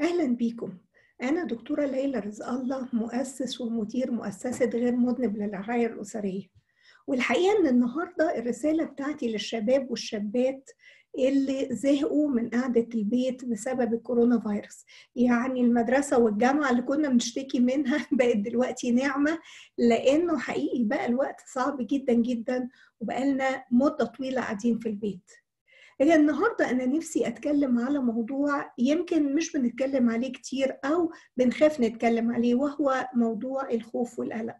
أهلا بيكم. أنا دكتورة ليلى رزق الله مؤسس ومدير مؤسسة غير مذنب للرعاية الأسرية. والحقيقة إن النهاردة الرسالة بتاعتي للشباب والشابات اللي زهقوا من قعدة البيت بسبب الكورونا فيروس. يعني المدرسة والجامعة اللي كنا بنشتكي منها بقت دلوقتي نعمة لأنه حقيقي بقى الوقت صعب جدا جدا وبقالنا مدة طويلة قاعدين في البيت. هي النهاردة أنا نفسي أتكلم على موضوع يمكن مش بنتكلم عليه كتير أو بنخاف نتكلم عليه وهو موضوع الخوف والقلق.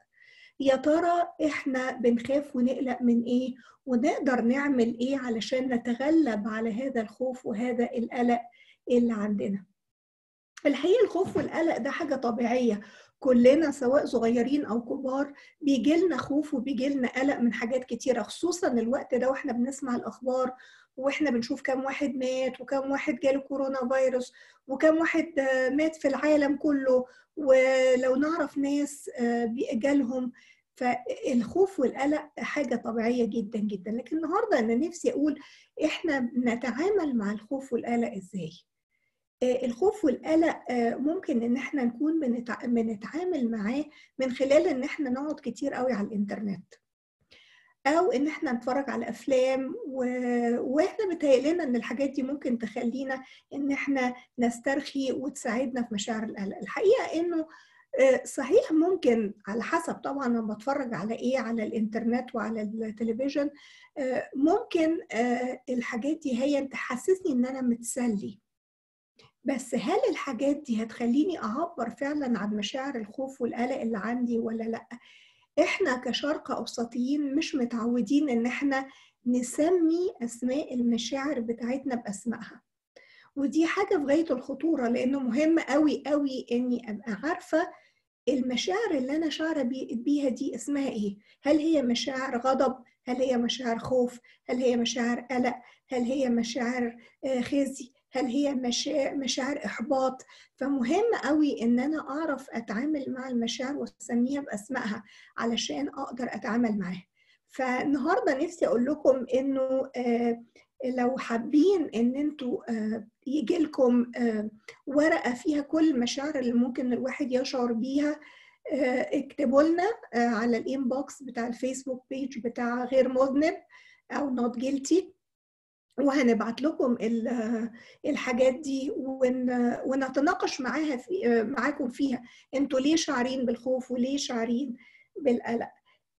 يا ترى إحنا بنخاف ونقلق من إيه؟ ونقدر نعمل إيه علشان نتغلب على هذا الخوف وهذا القلق اللي عندنا؟ الحقيقة الخوف والقلق ده حاجة طبيعية. كلنا سواء صغيرين أو كبار بيجي لنا خوف وبيجي لنا قلق من حاجات كتيرة خصوصا الوقت ده وإحنا بنسمع الأخبار وإحنا بنشوف كم واحد مات وكم واحد جاله كورونا فيروس وكم واحد مات في العالم كله ولو نعرف ناس جالهم فالخوف والقلق حاجة طبيعية جدا جدا. لكن النهاردة أنا نفسي أقول إحنا نتعامل مع الخوف والقلق إزاي؟ الخوف والقلق ممكن إن إحنا نكون بنتعامل معاه من خلال إن إحنا نقعد كتير قوي على الإنترنت. أو إن إحنا نتفرج على أفلام و... وإحنا متهيألنا إن الحاجات دي ممكن تخلينا إن إحنا نسترخي وتساعدنا في مشاعر القلق الحقيقة إنه صحيح ممكن على حسب طبعا أنا بتفرج على إيه على الإنترنت وعلى التلفزيون ممكن الحاجات دي هي تحسسني إن أنا متسلي. بس هل الحاجات دي هتخليني أعبر فعلا عن مشاعر الخوف والقلق اللي عندي ولا لأ؟ إحنا كشرق أوسطيين مش متعودين إن إحنا نسمي أسماء المشاعر بتاعتنا بأسمائها. ودي حاجة في غاية الخطورة لأنه مهم قوي قوي إني أبقى عارفة المشاعر اللي أنا شعره بيها دي أسمها إيه. هل هي مشاعر غضب؟ هل هي مشاعر خوف؟ هل هي مشاعر قلق؟ هل هي مشاعر خزي؟ هل هي مشاعر إحباط؟ فمهم قوي إن أنا أعرف أتعامل مع المشاعر وأسميها بأسمائها علشان أقدر أتعامل معاها. فالنهاردة نفسي أقول لكم إنه لو حابين إن أنتوا يجي لكم ورقة فيها كل المشاعر اللي ممكن الواحد يشعر بيها اكتبوا لنا على ال inbox بتاع ال Facebook page بتاع غير مذنب أو Not Guilty وهنبعت لكم الحاجات دي ونتناقش معاها في معاكم فيها. أنتوا ليه شعرين بالخوف وليه شعرين بالقلق؟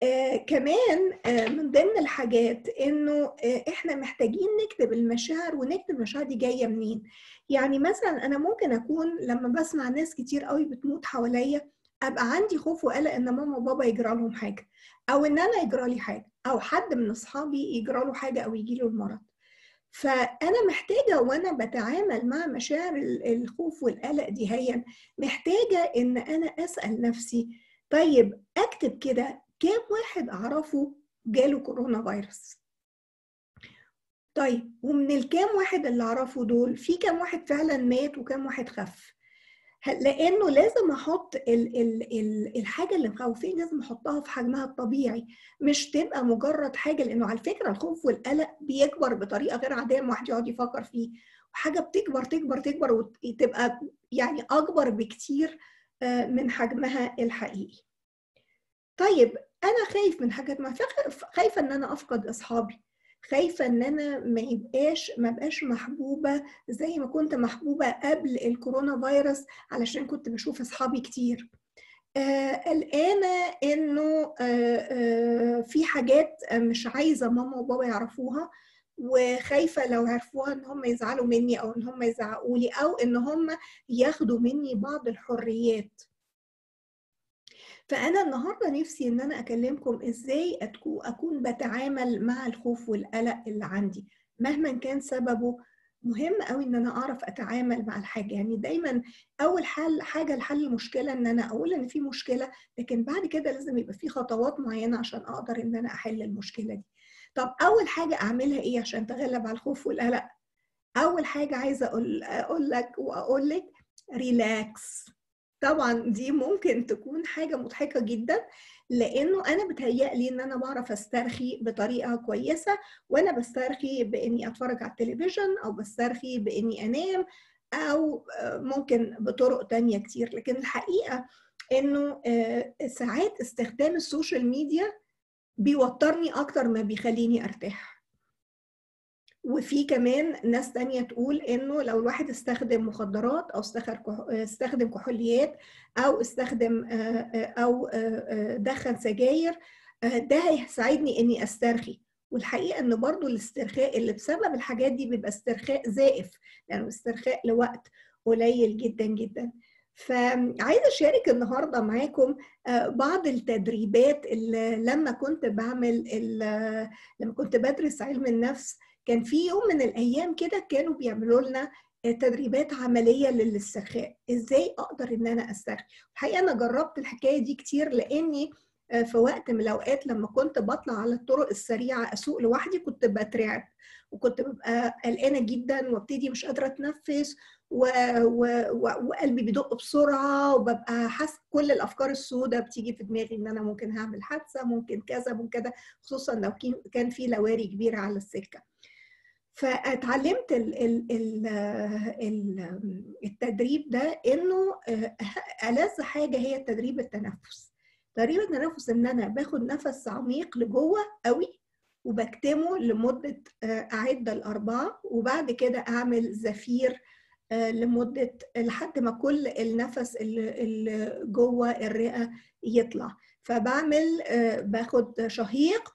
آه كمان آه من ضمن الحاجات انه آه إحنا محتاجين نكتب المشاعر ونكتب المشاعر دي جاية منين. يعني مثلا أنا ممكن أكون لما بسمع ناس كتير قوي بتموت حواليا أبقى عندي خوف وقلق إن ماما وبابا يجرى لهم حاجة أو إن أنا يجرى لي حاجة أو حد من أصحابي يجرى له حاجة أو يجي له المرض. فأنا محتاجة وأنا بتعامل مع مشاعر الخوف والقلق دي هي محتاجة إن أنا أسأل نفسي طيب أكتب كده كام واحد أعرفه جاله كورونا فيروس؟ طيب ومن الكام واحد اللي أعرفه دول في كام واحد فعلا مات وكام واحد خف؟ لأنه لازم أحط ال ال ال الحاجة اللي مخوفين لازم احطها في حجمها الطبيعي مش تبقى مجرد حاجة لأنه على فكرة الخوف والقلق بيكبر بطريقة غير عادية لما واحد يقعد يفكر فيه. وحاجه بتكبر تكبر تكبر وتبقى يعني أكبر بكتير من حجمها الحقيقي. طيب أنا خايف من حاجات ما خايفة إن أنا أفقد أصحابي. خايفة إن أنا ما يبقاش ما بقاش محبوبة زي ما كنت محبوبة قبل الكورونا فيروس علشان كنت بشوف أصحابي كتير. قلقانة آه إنه آه آه في حاجات مش عايزة ماما وبابا يعرفوها وخايفة لو عرفوها إن هم يزعلوا مني أو إن هم يزعقوا لي أو إن هم ياخدوا مني بعض الحريات. فأنا النهاردة نفسي إن أنا أكلمكم إزاي أكون بتعامل مع الخوف والقلق اللي عندي. مهما كان سببه مهم قوي إن أنا أعرف أتعامل مع الحاجة. يعني دايما أول حل حاجة لحل المشكلة إن أنا أقول إن في مشكلة لكن بعد كده لازم يبقى في خطوات معينة عشان أقدر إن أنا أحل المشكلة دي. طب أول حاجة أعملها إيه عشان أتغلب على الخوف والقلق؟ أول حاجة عايزة أقول, أقول لك وأقول لك ريلاكس طبعا دي ممكن تكون حاجة مضحكة جدا لأنه أنا بتهيألي إن أنا بعرف أسترخي بطريقة كويسة وأنا بسترخي بإني أتفرج على التلفزيون أو بسترخي بإني أنام أو ممكن بطرق تانية كتير. لكن الحقيقة إنه ساعات استخدام ال social media بيوترني أكتر ما بيخليني أرتاح. وفي كمان ناس تانية تقول إنه لو الواحد استخدم مخدرات أو استخدم كحوليات أو استخدم أو دخن سجاير ده هيساعدني إني أسترخي. والحقيقة إن برضو الاسترخاء اللي بسبب الحاجات دي بيبقى استرخاء زائف يعني استرخاء لوقت قليل جدا جدا. فعايزة أشارك النهارده معاكم بعض التدريبات اللي لما كنت بعمل لما كنت بدرس علم النفس كان في يوم من الأيام كده كانوا بيعملوا لنا تدريبات عملية للاسترخاء. إزاي أقدر إن أنا أسترخي؟ الحقيقة أنا جربت الحكاية دي كتير لأني في وقت من الأوقات لما كنت بطلع على الطرق السريعة أسوق لوحدي كنت بترعب وكنت ببقى قلقانة جدا وابتدي مش قادرة أتنفس و... و... و... وقلبي بيدق بسرعة وببقى حاسة كل الأفكار السوداء بتيجي في دماغي إن أنا ممكن هعمل حادثة ممكن كذا ممكن كذا خصوصا لو كان في لواري كبيرة على السكة. فاتعلمت ال ال ال ال التدريب ده إنه ألذ حاجة هي تدريب التنفس. تدريب التنفس إن أنا باخد نفس عميق لجوه قوي وبكتمه لمدة أعد الأربعة وبعد كده أعمل زفير لمدة لحد ما كل النفس اللي جوه الرئة يطلع. فبعمل باخد شهيق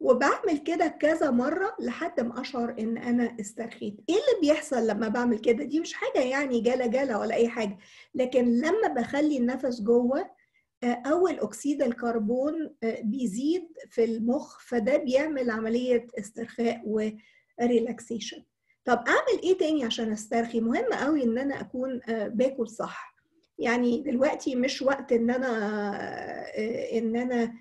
وبعمل كده كذا مرة لحد ما أشعر إن أنا استرخيت. إيه اللي بيحصل لما بعمل كده؟ دي مش حاجة يعني جالة جالة ولا أي حاجة. لكن لما بخلي النفس جوه أول أكسيد الكربون بيزيد في المخ فده بيعمل عملية استرخاء و relaxation. طب أعمل إيه تاني عشان أسترخي؟ مهم قوي إن أنا أكون باكل صح. يعني دلوقتي مش وقت إن أنا إن أنا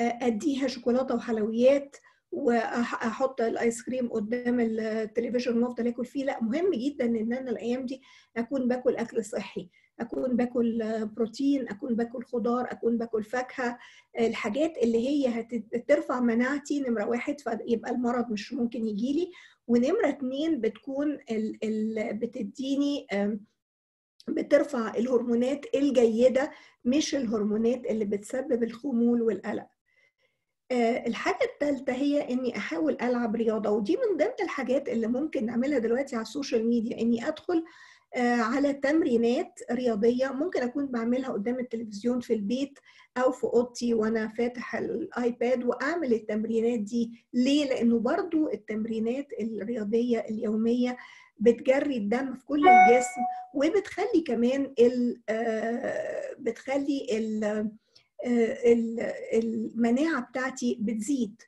أديها شوكولاتة وحلويات وأحط ال ice cream قدام التلفزيون وأفضل آكل فيه. لا مهم جدا إن أنا الأيام دي أكون باكل أكل صحي أكون باكل بروتين أكون باكل خضار أكون باكل فاكهة. الحاجات اللي هي هترفع مناعتي نمرة واحد فيبقى المرض مش ممكن يجي لي. ونمرة اتنين بتكون ال ال بتديني بترفع الهرمونات الجيدة مش الهرمونات اللي بتسبب الخمول والقلق. الحاجة الثالثة هي إني أحاول ألعب رياضة ودي من ضمن الحاجات اللي ممكن نعملها دلوقتي على ال social media إني أدخل على تمرينات رياضية ممكن أكون بعملها قدام التلفزيون في البيت أو في أوضتي وأنا فاتح الآيباد وأعمل التمرينات دي ليه؟ لأنه برضو التمرينات الرياضية اليومية بتجري الدم في كل الجسم وبتخلي كمان ال بتخلي ال المناعة بتاعتي بتزيد.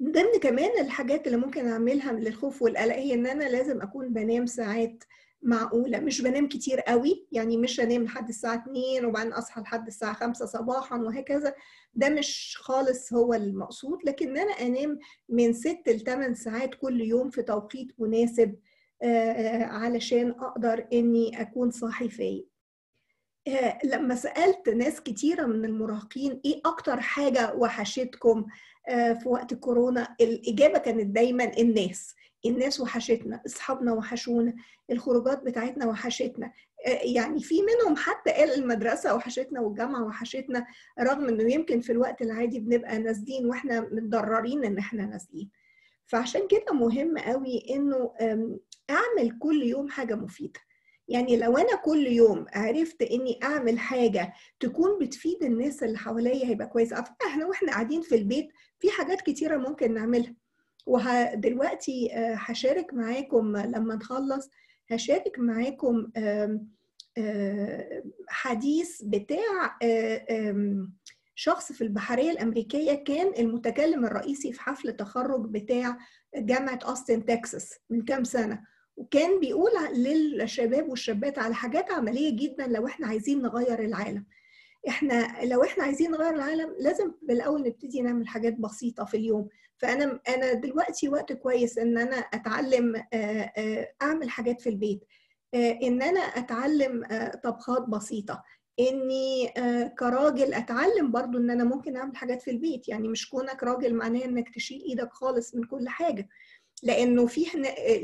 من ضمن كمان الحاجات اللي ممكن أعملها للخوف والقلق هي إن أنا لازم أكون بنام ساعات معقولة. مش بنام كتير قوي يعني مش انام لحد الساعة 2 وبعدين أصحى لحد الساعة 5 صباحا وهكذا. ده مش خالص هو المقصود. لكن أنا أنام من 6 ل 8 ساعات كل يوم في توقيت مناسب علشان أقدر إني أكون صاحي فايق. لما سألت ناس كتيرة من المراهقين إيه أكتر حاجة وحشتكم في وقت كورونا الإجابة كانت دايما الناس. الناس وحشتنا أصحابنا وحشونا الخروجات بتاعتنا وحشتنا. يعني في منهم حتى قال المدرسة وحشتنا والجامعة وحشتنا رغم إنه يمكن في الوقت العادي بنبقى نازلين وإحنا متضررين إن إحنا نازلين. فعشان كده مهم قوي إنه أعمل كل يوم حاجة مفيدة. يعني لو أنا كل يوم عرفت إني أعمل حاجة تكون بتفيد الناس اللي حواليا هيبقى كويس. إحنا وإحنا قاعدين في البيت في حاجات كتيرة ممكن نعملها. ودلوقتي هشارك معاكم لما نخلص هشارك معاكم حديث بتاع شخص في البحرية الأمريكية كان المتكلم الرئيسي في حفل التخرج بتاع جامعة أوستن تكساس من كام سنة. وكان بيقول للشباب والشابات على حاجات عملية جدا لو إحنا عايزين نغير العالم. إحنا لو إحنا عايزين نغير العالم لازم بالأول نبتدي نعمل حاجات بسيطة في اليوم. فأنا أنا دلوقتي وقت كويس إن أنا أتعلم أعمل حاجات في البيت. إن أنا أتعلم طبخات بسيطة. إني كراجل أتعلم برضو إن أنا ممكن أعمل حاجات في البيت. يعني مش كونك راجل معناه إنك تشيل إيدك خالص من كل حاجة. لأنه في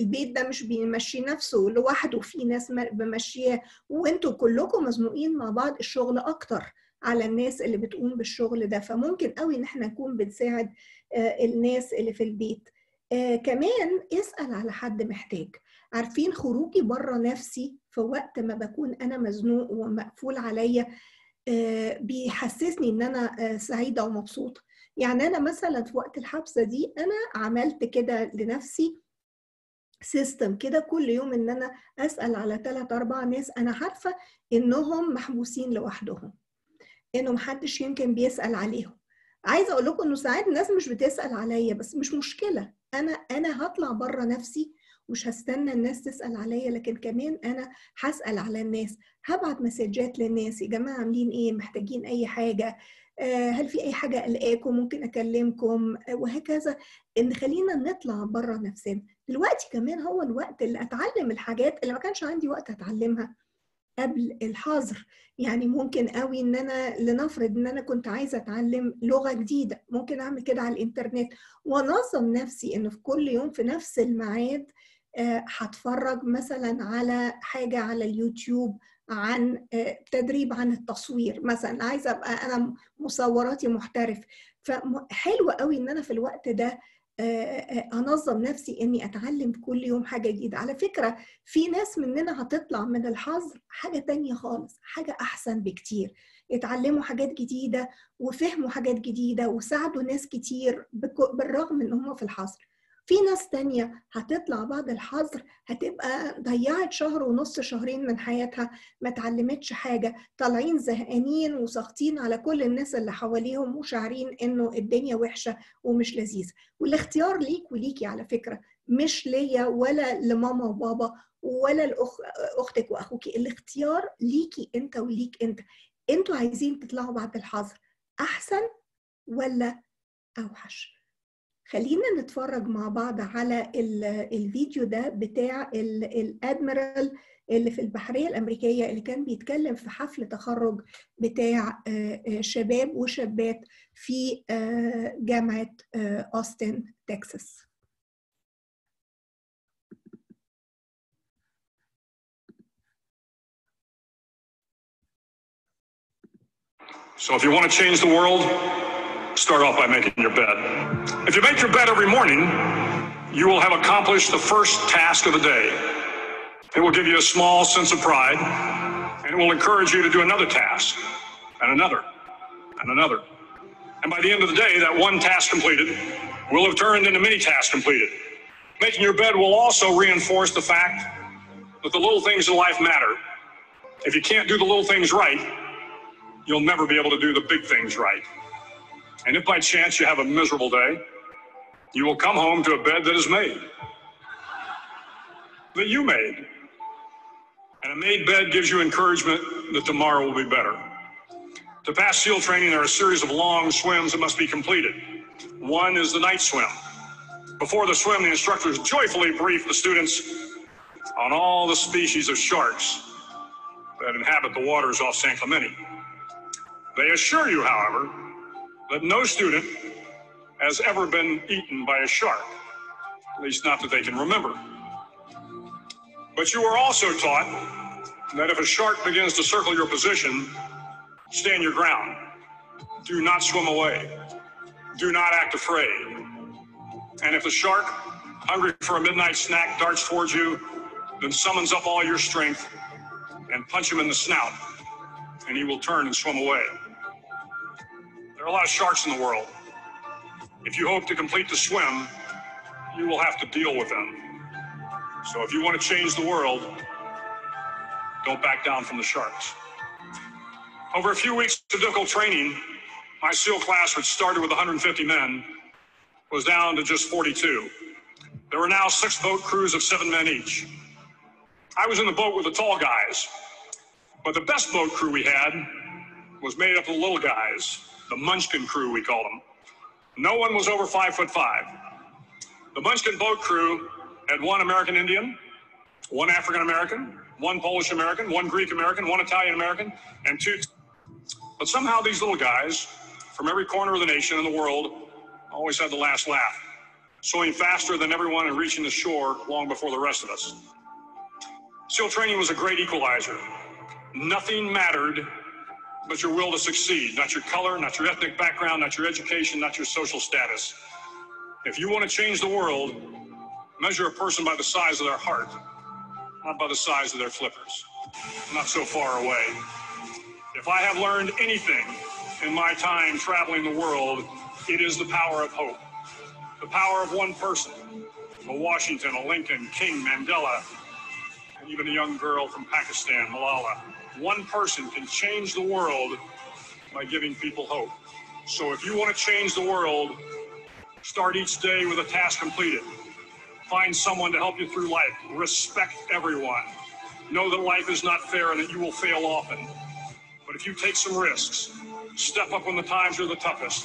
البيت ده مش بيمشي نفسه لوحده في ناس بمشيه وانتوا كلكم مزنوقين مع بعض الشغل أكتر على الناس اللي بتقوم بالشغل ده. فممكن قوي إن إحنا نكون بنساعد الناس اللي في البيت. كمان اسأل على حد محتاج. عارفين خروجي بره نفسي في وقت ما بكون أنا مزنوق ومقفول عليا بيحسسني إن أنا سعيدة ومبسوطة. يعني أنا مثلا في وقت الحبسة دي أنا عملت كده لنفسي سيستم كده كل يوم إن أنا أسأل على ثلاث أربع ناس أنا عارفة إنهم محبوسين لوحدهم إنه محدش يمكن بيسأل عليهم. عايزة أقول لكم إنه ساعات الناس مش بتسأل عليا بس مش مشكلة. أنا أنا هطلع بره نفسي مش هستنى الناس تسأل عليا لكن كمان أنا هسأل على الناس هبعت مسجات للناس يا جماعة عاملين إيه؟ محتاجين أي حاجة؟ هل في أي حاجة قلقاكم ممكن أكلمكم؟ وهكذا. إن خلينا نطلع بره نفسنا. دلوقتي كمان هو الوقت اللي أتعلم الحاجات اللي ما كانش عندي وقت أتعلمها قبل الحظر. يعني ممكن قوي إن أنا لنفرض إن أنا كنت عايزة أتعلم لغة جديدة. ممكن أعمل كده على الإنترنت. وأنظم نفسي انه في كل يوم في نفس الميعاد هتفرج مثلا على حاجة على اليوتيوب عن تدريب عن التصوير. مثلا عايزة أبقى أنا مصوراتي محترف. فحلو قوي إن أنا في الوقت ده أنظم نفسي إني أتعلم كل يوم حاجة جديدة. على فكرة في ناس مننا هتطلع من الحظر حاجة تانية خالص حاجة أحسن بكتير. اتعلموا حاجات جديدة وفهموا حاجات جديدة وساعدوا ناس كتير بالرغم إن هم في الحظر. في ناس تانية هتطلع بعد الحظر هتبقى ضيعت شهر ونص شهرين من حياتها ما اتعلمتش حاجة طالعين زهقانين وساقطين على كل الناس اللي حواليهم وشاعرين إنه الدنيا وحشة ومش لذيذة. والاختيار ليك وليكي على فكرة مش ليا ولا لماما وبابا ولا لأختك وأخوك الاختيار ليكي أنت وليك أنت. أنتوا عايزين تطلعوا بعد الحظر أحسن ولا أوحش؟ خلينا نتفرج مع بعض على الفيديو ده بتاع الأدميرال اللي في البحرية الأمريكية اللي كان بيتكلم في حفل تخرج بتاع شباب وشابات في جامعة أوستن تكساس. So if you want to change the world, start off by making your bed. If you make your bed every morning, you will have accomplished the first task of the day. It will give you a small sense of pride, and it will encourage you to do another task, and another, and another. And by the end of the day, that one task completed will have turned into many tasks completed. Making your bed will also reinforce the fact that the little things in life matter. If you can't do the little things right, you'll never be able to do the big things right. And if by chance you have a miserable day, you will come home to a bed that is made, that you made. And a made bed gives you encouragement that tomorrow will be better. To pass SEAL training, there are a series of long swims that must be completed. One is the night swim. Before the swim, the instructors joyfully brief the students on all the species of sharks that inhabit the waters off San Clemente. They assure you, however, that no student has ever been eaten by a shark, at least not that they can remember. But you are also taught that if a shark begins to circle your position, stand your ground. Do not swim away. Do not act afraid. And if the shark, hungry for a midnight snack, darts towards you, then summons up all your strength and punch him in the snout, and he will turn and swim away. There are a lot of sharks in the world. If you hope to complete the swim, you will have to deal with them. So if you want to change the world, don't back down from the sharks. Over a few weeks of difficult training, my SEAL class, which started with 150 men, was down to just 42. There were now six boat crews of seven men each. I was in the boat with the tall guys, but the best boat crew we had was made up of little guys, the Munchkin crew, we called them. No one was over five foot five. The Munchkin boat crew had one American Indian, one African American, one Polish American, one Greek American, one Italian American, and two. But somehow these little guys from every corner of the nation and the world always had the last laugh, swimming faster than everyone and reaching the shore long before the rest of us. SEAL training was a great equalizer. Nothing mattered but your will to succeed, not your color, not your ethnic background, not your education, not your social status. If you want to change the world, measure a person by the size of their heart, not by the size of their flippers. Not so far away. If I have learned anything in my time traveling the world, it is the power of hope. The power of one person, a Washington, a Lincoln, King, Mandela, and even a young girl from Pakistan, Malala. One person can change the world by giving people hope. So if you want to change the world, start each day with a task completed. Find someone to help you through life. Respect everyone. Know that life is not fair and that you will fail often. But if you take some risks, step up when the times are the toughest,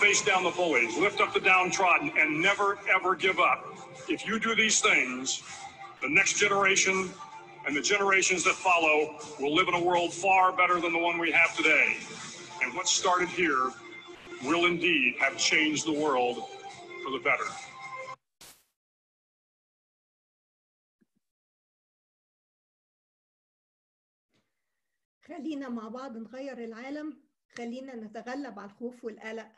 face down the bullies, lift up the downtrodden, and never ever give up. If you do these things, the next generation and the generations that follow will live in a world far better than the one we have today. And what started here will indeed have changed the world for the better. خلينا مع بعض نغير العالم خلينا نتغلب على الخوف والقلق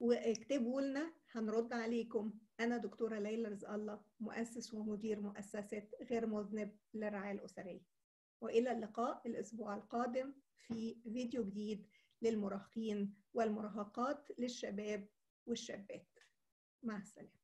واكتبوا لنا هنرد عليكم أنا دكتورة ليلى رزق الله مؤسس ومدير مؤسسة غير مذنب للرعاية الأسرية. وإلى اللقاء الأسبوع القادم في فيديو جديد للمراهقين والمراهقات للشباب والشابات. مع السلامة.